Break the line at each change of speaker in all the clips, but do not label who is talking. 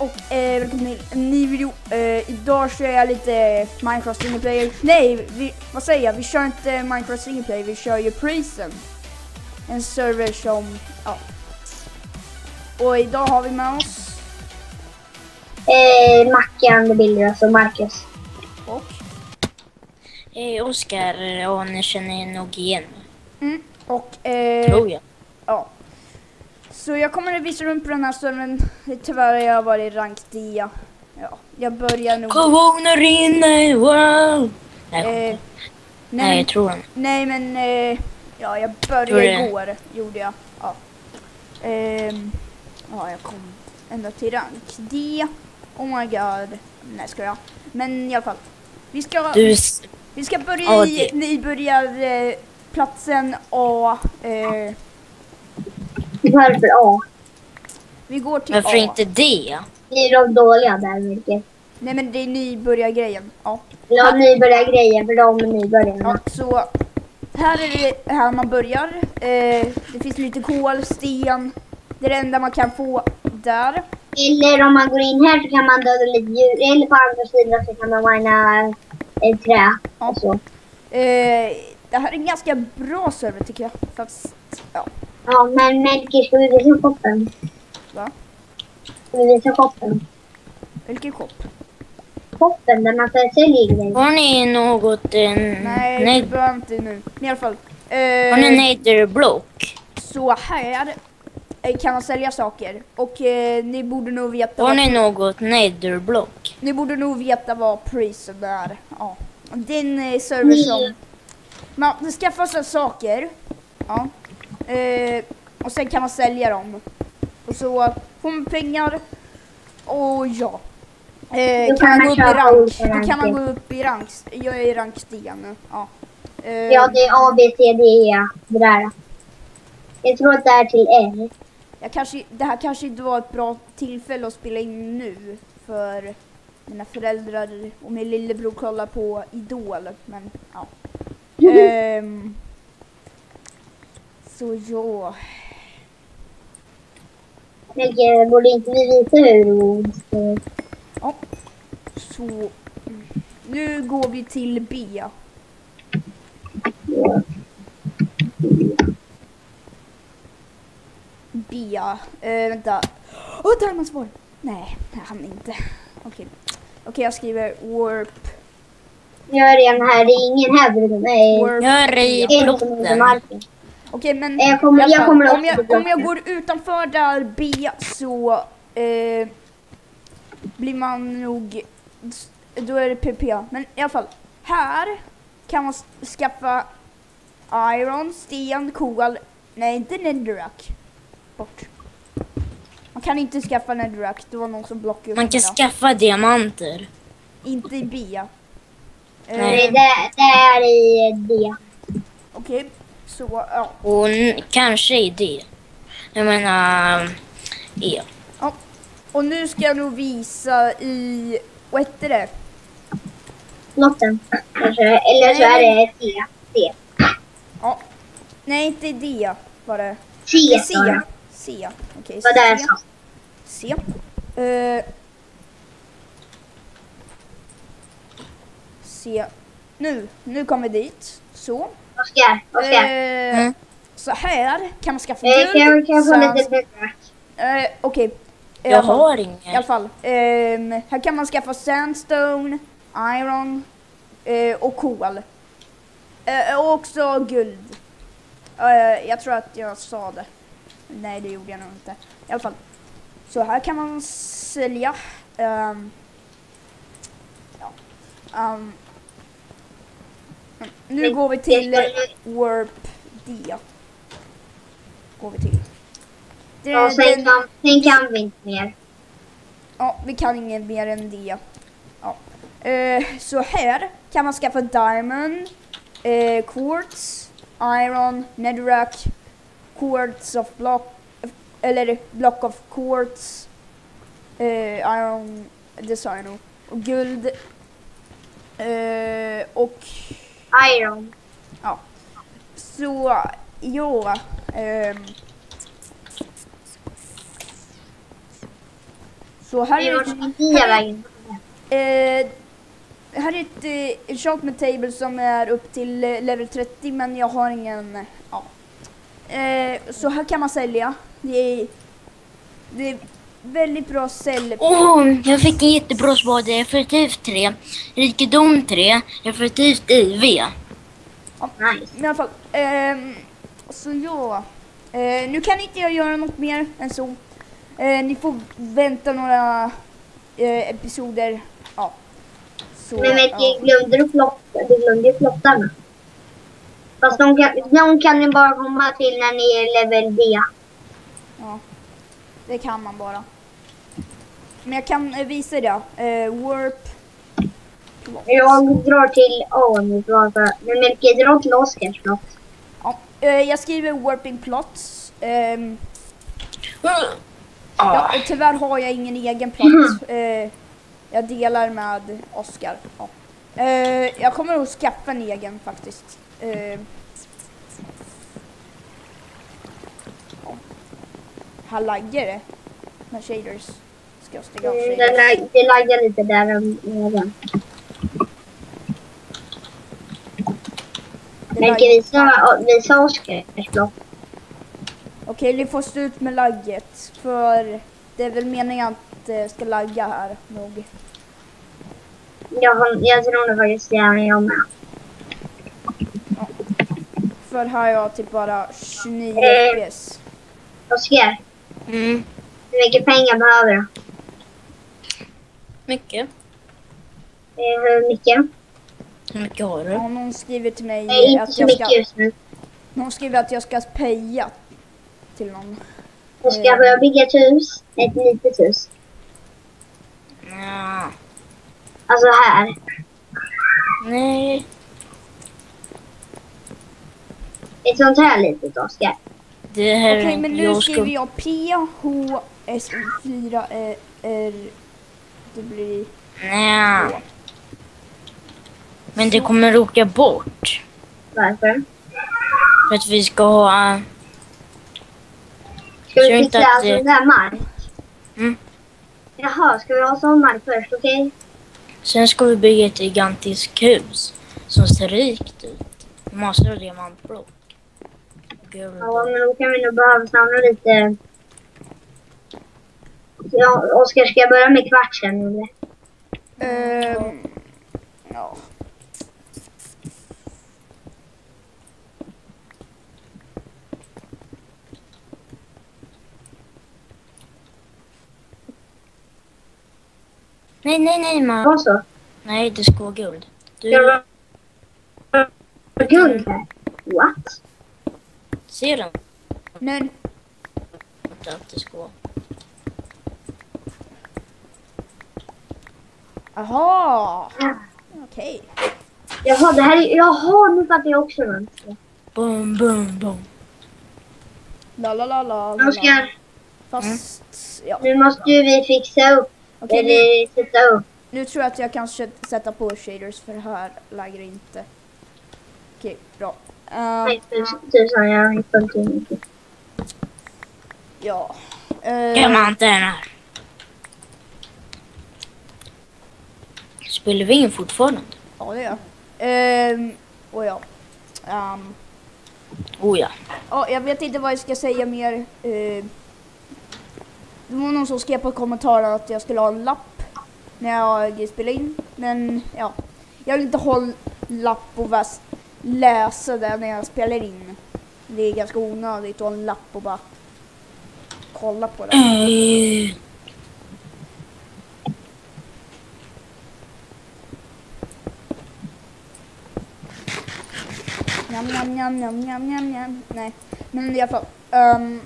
och eh, välkommen till en ny video. Eh, idag kör jag lite Minecraft single player. Nej, vi, vad säger jag? Vi kör inte Minecraft single player, vi kör ju Prison. En server som, ja. Och idag har vi med oss
Eh, Mackan bilder, alltså Marcus.
och,
Eh, Oskar, och ni känner nog igen
mm, och eh,
tror jag.
ja. Så jag kommer att visa runt på den här servern. Tyvärr har jag varit rank 10. Ja, jag börjar nog...
Korona rinner, wow! Nej,
Eh,
nej,
nej,
jag tror han.
Nej men, eh, ja jag började igår, gjorde jag. Ja. Ehm, ja, jag kom ända till rank D. Oh my god. Nej ska jag. Men i alla fall. Vi ska,
Du,
vi ska börja
Ja,
i nybörjarplatsen A. Eh,
Varför A?
vi går till
varför
A.
inte det?
Ni är de dåliga där, vilket.
Nej men det är nybörjargrejen. Ja.
Ja, nybörjargrejer för de är nybörjarna.
ja. Så här är det här man börjar. Eh, det finns lite kol, sten. Det är det enda man kan få där.
Eller om man går in här så kan man döda lite djur. Eller på andra sidan så kan man mina ett trä.
Ja.
Och så.
Eh, det här är en ganska bra server tycker jag. Fast, ja.
Ja, men Melker, ska vi visa koppen?
Va?
Ska vi visa koppen?
Vilken kopp?
Koppen där man säljer grejer.
Har ni något... Eh,
Nej, det
nej,
behöver inte nu. Men i alla fall.
har ni
Eh,
Nether-block?
så här eh, kan man sälja saker. Och eh, ni borde nog veta
Har
vad,
ni något Nether-block?
ni borde nog veta vad Prison är. Ja. Det är en eh, server som man skaffar sig saker. Ja. Eh, och sen kan man sälja dem. Och så får man pengar. Och ja. Eh, kan
kan
man gå upp i rank. Då kan man gå upp i rank. Jag är i rank 10 nu. Ja. Eh,
Ja, det är A, B, C, D, E. Det där. Jag tror att det är till R.
jag kanske, det här kanske inte var ett bra tillfälle att spela in nu. För mina föräldrar och min lillebror kollar på Idol. Men ja. Ehm, så ja.
Melker, borde inte vi visa hur ut?
Ja. Så. Nu går vi till B. B. Eh, vänta. Åh, oh, Diamond Sword! Nej, jag hann inte. Okej. Okej, jag skriver warp.
Jag är redan här. Det är ingen här förutom mig.
warp.
Jag är i
är
plotten.
Okej, men
Jag kommer- jag kommer
om, jag, om jag går utanför där B så eh, blir man nog... Då är det PP. Men i alla fall, här kan man skaffa iron, sten, kol. Nej, inte netherrack. Bort. Man kan inte skaffa netherrack. Det var någon som blockade
Man kan skaffa diamanter.
Inte i B. Eh,
Nej, det, det är i D.
Okej, så ja.
Och n- kanske i det. Jag menar... E.
Ja, och nu ska jag nog visa i, vad heter det?
Lotten. Kanske. Eller så är det C. C.
Ja. Nej, inte det var det.
C.
Det är
sa
C. C. Okej,
Vad det är
C. Eh, C. Nu, nu kommer vi dit. Så.
Oskar. Oskar.
Eh,
Mm.
Så här kan man skaffa
Eh,
guld.
kan jag, kan jag få
sand-
lite?
Eh, Okej. I
Jag
fall.
har
I alla
inget.
fall. ehm, här kan man skaffa sandstone, iron eh, och kol. Eh, och också guld. Eh, jag tror att jag sa det. Nej, det gjorde jag nog inte. I alla fall. Så här kan man sälja. ehm, ja. ehm, nu går vi till eh, Warp D. Går vi till. Det,
Ja, sen,
den-
kan, sen kan vi inte mer.
Ja, vi kan inget mer än det. Ja. Eh, så här kan man skaffa diamond, eh, quartz, iron, netherrack, quartz of block, eller block of quartz, eh, iron, nog, och guld. Eh, och
Iron.
ja, så ja. ehm, Så här är ett,
vägen.
eh, här är ett eh, enchantment table som är upp till eh, level 30 men jag har ingen, eh, ja. Eh, så här kan man sälja. Det är, det är väldigt bra sälj.
Åh, jag fick en jättebra svar. Det är effektivt 3, rikedom 3, effektivt IV.
Nice.
Men i alla fall, ehm, så ja. Eh, nu kan inte jag göra något mer än så. Eh, ni får vänta några eh, episoder. Ja. Så,
Men vet
ja.
du, glömde du flotta? Du glömde ju flottarna. Fast de kan, de kan ni bara komma till när ni är level D.
ja. Det kan man bara. Men jag kan eh, visa det. Eh, warp.
Jag drar till A nu. Men Melke, dra till Oskars slott.
Ja. Eh, jag skriver warping plots. Ehm,
Ah.
Ja, tyvärr har jag ingen egen plott. Eh, jag delar med Oskar. Ja. Eh, jag kommer att skaffa en egen faktiskt. Eh, ja. Här laggar det med shaders. Ska stänga av
Mm, Det,
shaders?
lag, det laggar lite där.
Det
Melke,
laggar-
visa, visa slott.
Okej, ni får stå ut med lagget. För det är väl meningen att det ska lagga här nog.
Jag, jag tror det faktiskt gärna jag med.
För här har jag typ bara 29
Eh.
FPS.
Oskar,
Mm,
hur mycket pengar behöver du?
mycket.
Eh, Hur mycket?
Hur mycket har du?
Ja, någon skriver till mig
Nej,
att jag ska...
just nu.
Någon skriver att jag ska peja till någon.
Oskar, får jag bygga ett hus? Ett litet hus.
Ja.
Alltså här.
Nej.
Ett sånt här litet Oskar.
Det här
Okej, men nu
jag ska-
skriver jag P, H, S, 4, E, R, det blir...
Nej. Men det kommer åka bort.
Varför?
För att vi ska ha...
Ska vi
inte
fixa
att
alltså sån där mark?
Mm.
Jaha, ska vi ha sån mark först? Okej?
Sen ska vi bygga ett gigantiskt hus som ser rikt ut. Massor av diamantblock.
Ja, men då kan vi nog behöva samla lite... Ja, Oskar, ska jag börja med kvartsen eller?
Ehm, ja.
Nej, nej, nej, man.
Ja, så.
Nej, det ska vara guld. Du
Ska det vara guld här? What?
Ser den
Men,
inte att det ska vara.
aha. Okej.
Jaha, det här är... Jaha, nu fattar jag också mönstret.
Bum, bum, bum.
La la la la.
Oskar,
Fast, ja.
nu måste ju vi fixa upp.
Nu,
eller sätta upp.
nu tror jag att jag kan sätt- sätta på shaders för här lägger inte. Okej, bra.
Nej, tusen, tusen, jag inte mycket.
ja.
Diamanten här. Spelar vi in fortfarande?
ja, det gör jag. Ehm, och ja. Ehm,
Oh ja.
Ja, jag vet inte vad jag ska säga mer. Eh, det var någon som skrev på kommentaren att jag skulle ha en lapp när jag spelar in. Men ja, jag vill inte ha lapp och väs- läsa det när jag spelar in. Det är ganska onödigt att ha en lapp och bara kolla på det.
Eh,
Njam, njam, njam, njam, njam, njam, njam. Nej, men i alla fall. ehm,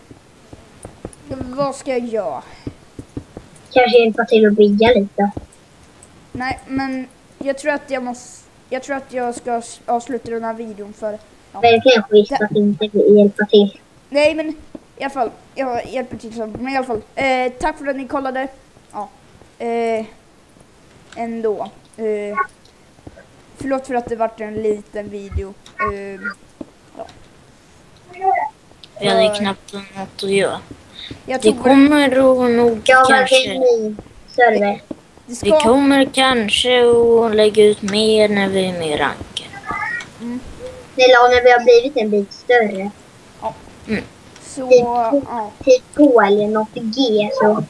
vad ska jag göra?
Kanske hjälpa till att bygga lite.
Nej, men jag tror att jag måste... Jag tror att jag ska avsluta den här videon för... Ja.
Verkligen schysst att inte hjälpa till.
Nej, men i alla fall. Jag hjälper till så. Men i alla fall. Eh, tack för att ni kollade. Ja. Eh, ändå. Eh, förlåt för att det vart en liten video. Eh,
vi hade knappt något att göra.
jag
Det kommer nog
Jag har
kanske...
verkligen server.
Det
Vi
ska...
kommer kanske att lägga ut mer när vi är med i ranken.
Eller när vi har blivit en bit större.
Så,
Typ,
ja.
typ två eller något G så.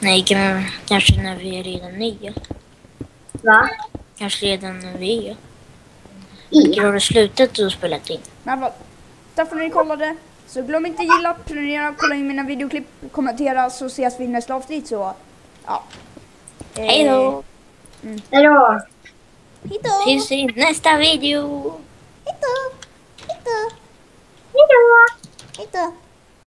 Nej, kan- kanske när vi är redan nya.
Va?
Kanske redan när vi är.
E.
Har du slutat att spela in?
Men vad? Tack för att ni kollade. Så glöm inte gilla, prenumerera, kolla in mina videoklipp, kommentera så ses vi i nästa avsnitt så ja.
Hej då!
Hejdå!
Hejdå!
Ses i nästa video!
Hejdå! Hejdå!
Hejdå!
Hejdå!